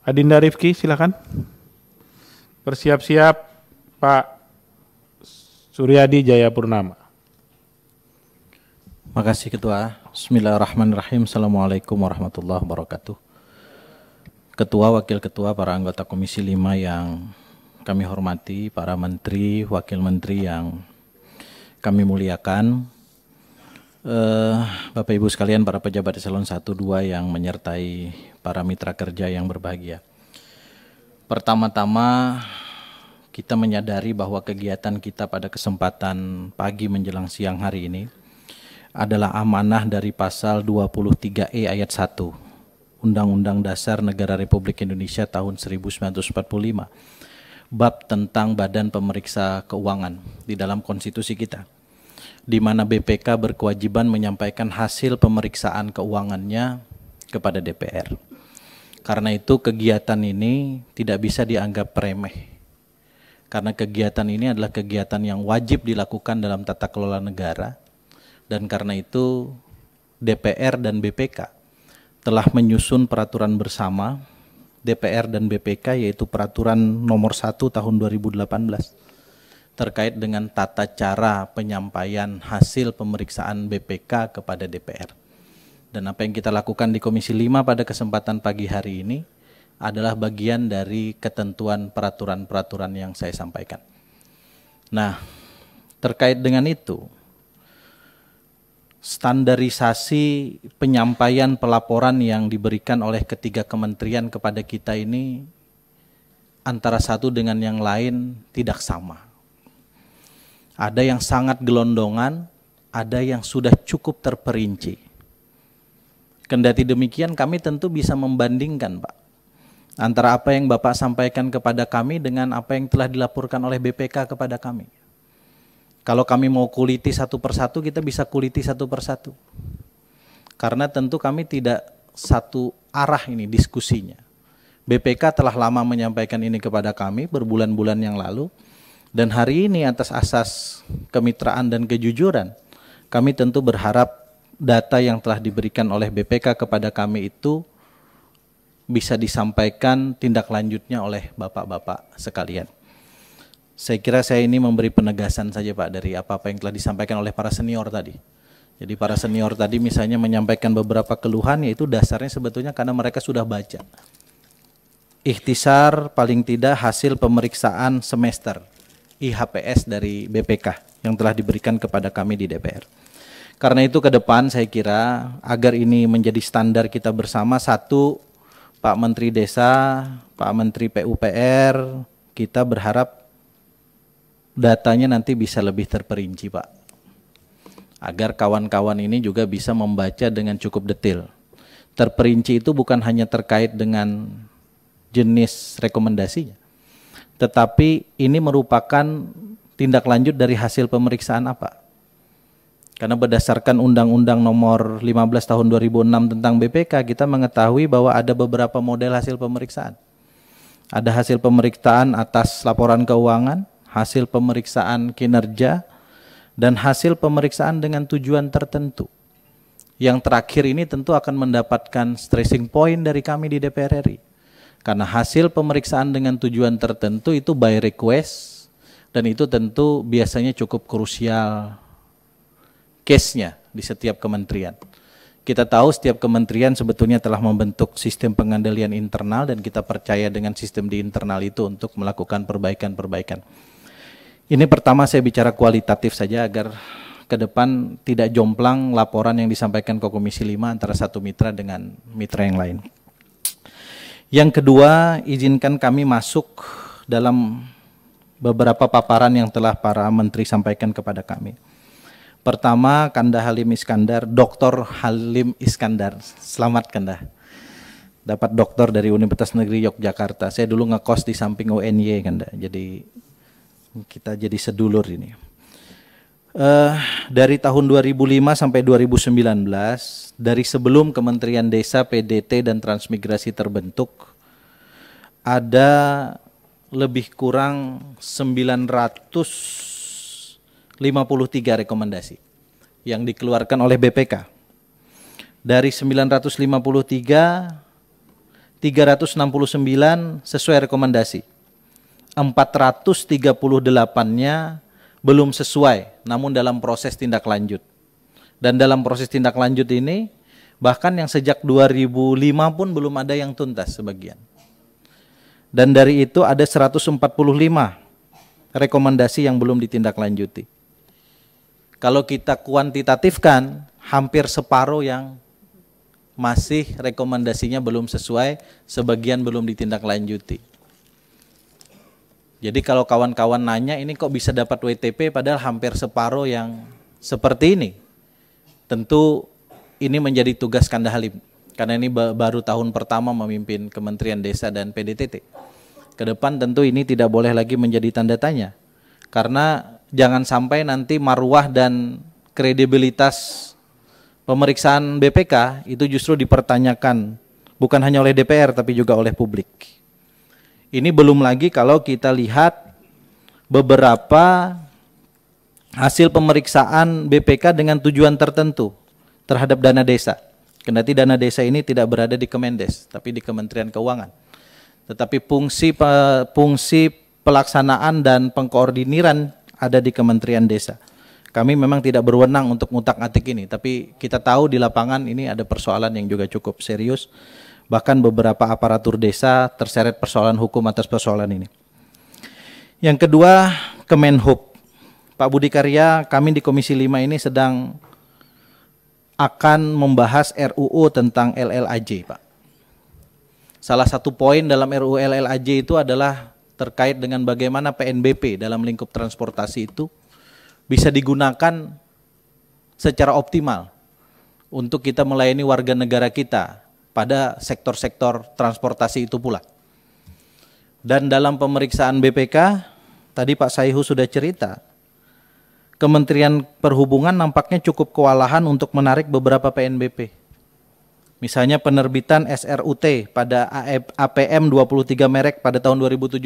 Adinda Rifki, silakan. Bersiap-siap Pak Suryadi Jayapurnama. Makasih Ketua. Bismillahirrahmanirrahim. Assalamualaikum warahmatullahi wabarakatuh. Ketua, Wakil Ketua, para anggota Komisi 5 yang kami hormati, para menteri, wakil menteri yang kami muliakan, uh, Bapak Ibu sekalian, para pejabat eselon 1 2 yang menyertai para mitra kerja yang berbahagia. Pertama-tama kita menyadari bahwa kegiatan kita pada kesempatan pagi menjelang siang hari ini adalah amanah dari pasal 23E ayat 1 Undang-Undang Dasar Negara Republik Indonesia tahun 1945 bab tentang Badan Pemeriksa Keuangan di dalam konstitusi kita di mana BPK berkewajiban menyampaikan hasil pemeriksaan keuangannya kepada DPR. Karena itu kegiatan ini tidak bisa dianggap remeh. Karena kegiatan ini adalah kegiatan yang wajib dilakukan dalam tata kelola negara dan karena itu DPR dan BPK telah menyusun peraturan bersama DPR dan BPK yaitu peraturan nomor 1 tahun 2018 terkait dengan tata cara penyampaian hasil pemeriksaan BPK kepada DPR. Dan apa yang kita lakukan di Komisi 5 pada kesempatan pagi hari ini adalah bagian dari ketentuan peraturan-peraturan yang saya sampaikan. Nah, terkait dengan itu, standarisasi penyampaian pelaporan yang diberikan oleh ketiga kementerian kepada kita ini antara satu dengan yang lain tidak sama. Ada yang sangat gelondongan, ada yang sudah cukup terperinci. Kendati demikian kami tentu bisa membandingkan Pak. Antara apa yang Bapak sampaikan kepada kami dengan apa yang telah dilaporkan oleh BPK kepada kami. Kalau kami mau kuliti satu persatu, kita bisa kuliti satu persatu. Karena tentu kami tidak satu arah ini diskusinya. BPK telah lama menyampaikan ini kepada kami berbulan-bulan yang lalu. Dan hari ini atas asas kemitraan dan kejujuran, kami tentu berharap data yang telah diberikan oleh BPK kepada kami itu bisa disampaikan tindak lanjutnya oleh bapak-bapak sekalian. Saya kira saya ini memberi penegasan saja Pak dari apa-apa yang telah disampaikan oleh para senior tadi. Jadi para senior tadi misalnya menyampaikan beberapa keluhan yaitu dasarnya sebetulnya karena mereka sudah baca. Ikhtisar paling tidak hasil pemeriksaan semester IHPS dari BPK yang telah diberikan kepada kami di DPR. Karena itu ke depan saya kira agar ini menjadi standar kita bersama satu Pak Menteri Desa, Pak Menteri PUPR, kita berharap datanya nanti bisa lebih terperinci Pak. Agar kawan-kawan ini juga bisa membaca dengan cukup detail. Terperinci itu bukan hanya terkait dengan jenis rekomendasinya. Tetapi ini merupakan tindak lanjut dari hasil pemeriksaan apa? Karena berdasarkan Undang-Undang Nomor 15 Tahun 2006 tentang BPK, kita mengetahui bahwa ada beberapa model hasil pemeriksaan. Ada hasil pemeriksaan atas laporan keuangan, hasil pemeriksaan kinerja, dan hasil pemeriksaan dengan tujuan tertentu. Yang terakhir ini tentu akan mendapatkan stressing point dari kami di DPR RI. Karena hasil pemeriksaan dengan tujuan tertentu itu by request dan itu tentu biasanya cukup krusial case-nya di setiap kementerian. Kita tahu setiap kementerian sebetulnya telah membentuk sistem pengendalian internal dan kita percaya dengan sistem di internal itu untuk melakukan perbaikan-perbaikan. Ini pertama saya bicara kualitatif saja agar ke depan tidak jomplang laporan yang disampaikan ke Komisi 5 antara satu mitra dengan mitra yang lain. Yang kedua, izinkan kami masuk dalam beberapa paparan yang telah para menteri sampaikan kepada kami. Pertama, Kanda Halim Iskandar, Dr. Halim Iskandar. Selamat Kanda. Dapat doktor dari Universitas Negeri Yogyakarta. Saya dulu ngekos di samping UNY Kanda. Jadi kita jadi sedulur ini. Uh, dari tahun 2005 sampai 2019, dari sebelum Kementerian Desa, PDT, dan Transmigrasi terbentuk, ada lebih kurang 953 rekomendasi yang dikeluarkan oleh BPK. Dari 953, 369 sesuai rekomendasi. 438-nya belum sesuai, namun dalam proses tindak lanjut. Dan dalam proses tindak lanjut ini, bahkan yang sejak 2005 pun belum ada yang tuntas sebagian. Dan dari itu ada 145 rekomendasi yang belum ditindaklanjuti. Kalau kita kuantitatifkan, hampir separuh yang masih rekomendasinya belum sesuai, sebagian belum ditindaklanjuti. Jadi kalau kawan-kawan nanya ini kok bisa dapat WTP padahal hampir separuh yang seperti ini. Tentu ini menjadi tugas Kanda Halim karena ini baru tahun pertama memimpin Kementerian Desa dan PDTT. Ke depan tentu ini tidak boleh lagi menjadi tanda tanya. Karena jangan sampai nanti marwah dan kredibilitas pemeriksaan BPK itu justru dipertanyakan bukan hanya oleh DPR tapi juga oleh publik. Ini belum lagi kalau kita lihat beberapa hasil pemeriksaan BPK dengan tujuan tertentu terhadap dana desa. Kendati dana desa ini tidak berada di Kemendes, tapi di Kementerian Keuangan. Tetapi fungsi fungsi pelaksanaan dan pengkoordiniran ada di Kementerian Desa. Kami memang tidak berwenang untuk ngutak-atik ini, tapi kita tahu di lapangan ini ada persoalan yang juga cukup serius bahkan beberapa aparatur desa terseret persoalan hukum atas persoalan ini. Yang kedua, Kemenhub. Pak Budi Karya, kami di Komisi 5 ini sedang akan membahas RUU tentang LLAJ, Pak. Salah satu poin dalam RUU LLAJ itu adalah terkait dengan bagaimana PNBP dalam lingkup transportasi itu bisa digunakan secara optimal untuk kita melayani warga negara kita pada sektor-sektor transportasi itu pula. Dan dalam pemeriksaan BPK, tadi Pak Saihu sudah cerita, Kementerian Perhubungan nampaknya cukup kewalahan untuk menarik beberapa PNBP. Misalnya penerbitan SRUT pada APM 23 merek pada tahun 2017.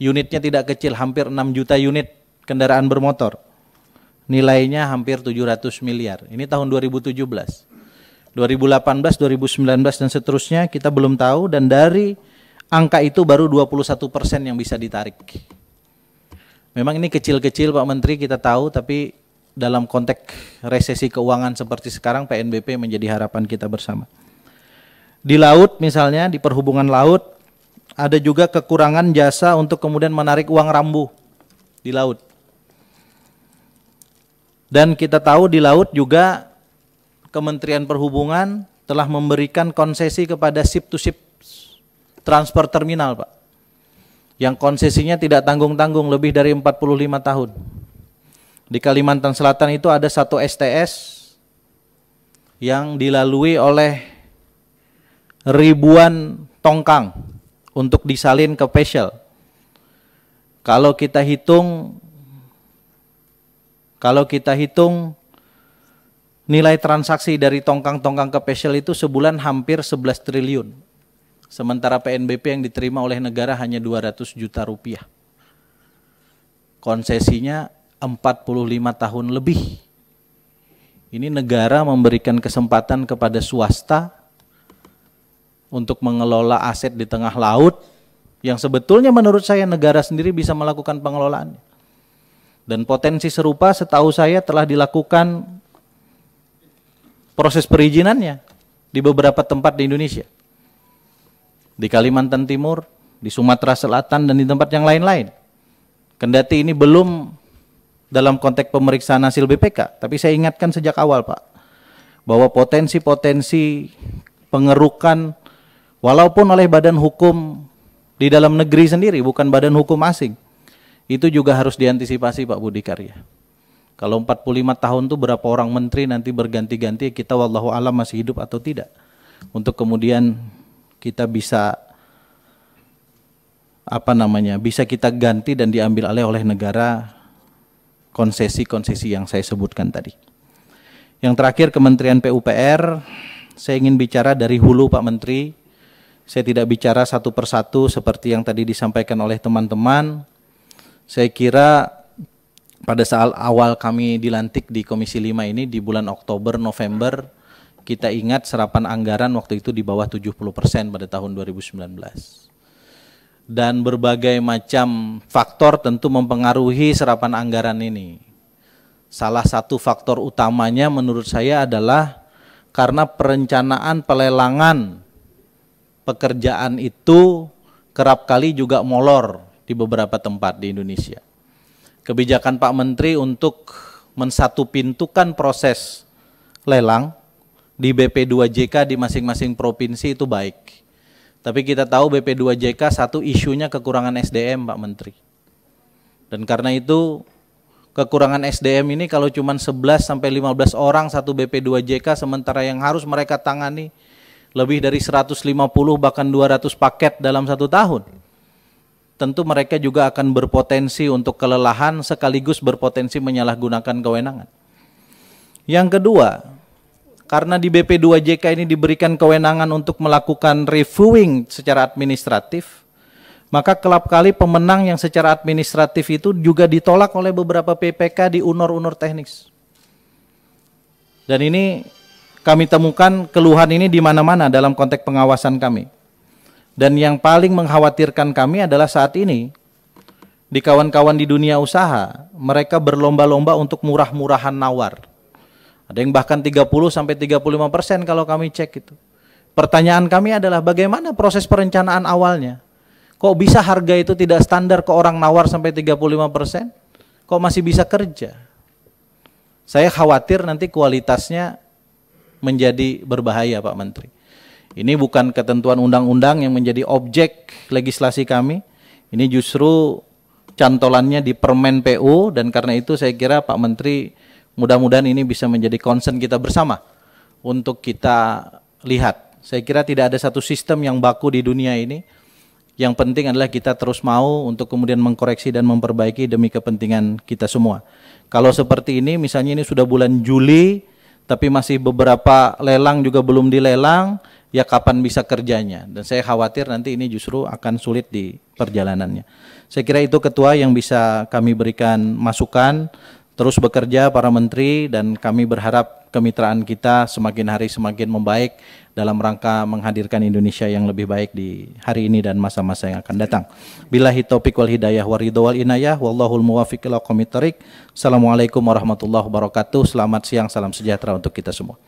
Unitnya tidak kecil, hampir 6 juta unit kendaraan bermotor. Nilainya hampir 700 miliar. Ini tahun 2017. 2018, 2019 dan seterusnya kita belum tahu dan dari angka itu baru 21 persen yang bisa ditarik. Memang ini kecil-kecil Pak Menteri kita tahu tapi dalam konteks resesi keuangan seperti sekarang PNBP menjadi harapan kita bersama. Di laut misalnya di perhubungan laut ada juga kekurangan jasa untuk kemudian menarik uang rambu di laut. Dan kita tahu di laut juga Kementerian Perhubungan telah memberikan konsesi kepada ship to ship transfer terminal, Pak. Yang konsesinya tidak tanggung-tanggung lebih dari 45 tahun. Di Kalimantan Selatan itu ada satu STS yang dilalui oleh ribuan tongkang untuk disalin ke special. Kalau kita hitung kalau kita hitung nilai transaksi dari tongkang-tongkang ke special itu sebulan hampir 11 triliun. Sementara PNBP yang diterima oleh negara hanya 200 juta rupiah. Konsesinya 45 tahun lebih. Ini negara memberikan kesempatan kepada swasta untuk mengelola aset di tengah laut yang sebetulnya menurut saya negara sendiri bisa melakukan pengelolaannya. Dan potensi serupa setahu saya telah dilakukan proses perizinannya di beberapa tempat di Indonesia. Di Kalimantan Timur, di Sumatera Selatan, dan di tempat yang lain-lain. Kendati ini belum dalam konteks pemeriksaan hasil BPK, tapi saya ingatkan sejak awal Pak, bahwa potensi-potensi pengerukan walaupun oleh badan hukum di dalam negeri sendiri, bukan badan hukum asing, itu juga harus diantisipasi Pak Budi Karya. Kalau 45 tahun itu berapa orang menteri nanti berganti-ganti kita wallahu alam masih hidup atau tidak. Untuk kemudian kita bisa apa namanya? bisa kita ganti dan diambil alih oleh negara konsesi-konsesi yang saya sebutkan tadi. Yang terakhir Kementerian PUPR, saya ingin bicara dari hulu Pak Menteri. Saya tidak bicara satu persatu seperti yang tadi disampaikan oleh teman-teman. Saya kira pada saat awal kami dilantik di Komisi 5 ini di bulan Oktober November kita ingat serapan anggaran waktu itu di bawah 70% pada tahun 2019. Dan berbagai macam faktor tentu mempengaruhi serapan anggaran ini. Salah satu faktor utamanya menurut saya adalah karena perencanaan pelelangan pekerjaan itu kerap kali juga molor di beberapa tempat di Indonesia. Kebijakan Pak Menteri untuk mensatu pintukan proses lelang di BP2JK di masing-masing provinsi itu baik. Tapi kita tahu BP2JK satu isunya kekurangan SDM Pak Menteri. Dan karena itu kekurangan SDM ini kalau cuma 11 sampai 15 orang satu BP2JK sementara yang harus mereka tangani lebih dari 150 bahkan 200 paket dalam satu tahun. Tentu mereka juga akan berpotensi untuk kelelahan sekaligus berpotensi menyalahgunakan kewenangan. Yang kedua, karena di BP2JK ini diberikan kewenangan untuk melakukan reviewing secara administratif, maka kelap kali pemenang yang secara administratif itu juga ditolak oleh beberapa PPK di unor-unor teknis. Dan ini kami temukan keluhan ini di mana-mana dalam konteks pengawasan kami. Dan yang paling mengkhawatirkan kami adalah saat ini di kawan-kawan di dunia usaha, mereka berlomba-lomba untuk murah-murahan nawar. Ada yang bahkan 30 sampai 35 persen kalau kami cek itu. Pertanyaan kami adalah bagaimana proses perencanaan awalnya? Kok bisa harga itu tidak standar ke orang nawar sampai 35 persen? Kok masih bisa kerja? Saya khawatir nanti kualitasnya menjadi berbahaya Pak Menteri. Ini bukan ketentuan undang-undang yang menjadi objek legislasi kami. Ini justru cantolannya di Permen PU dan karena itu saya kira Pak Menteri Mudah-mudahan ini bisa menjadi concern kita bersama untuk kita lihat. Saya kira tidak ada satu sistem yang baku di dunia ini. Yang penting adalah kita terus mau untuk kemudian mengkoreksi dan memperbaiki demi kepentingan kita semua. Kalau seperti ini, misalnya ini sudah bulan Juli, tapi masih beberapa lelang juga belum dilelang, ya kapan bisa kerjanya? Dan saya khawatir nanti ini justru akan sulit di perjalanannya. Saya kira itu ketua yang bisa kami berikan masukan terus bekerja para menteri dan kami berharap kemitraan kita semakin hari semakin membaik dalam rangka menghadirkan Indonesia yang lebih baik di hari ini dan masa-masa yang akan datang. Billahi taufiq wal hidayah wa wal inayah wallahul muwafiq ila Assalamualaikum warahmatullahi wabarakatuh. Selamat siang, salam sejahtera untuk kita semua.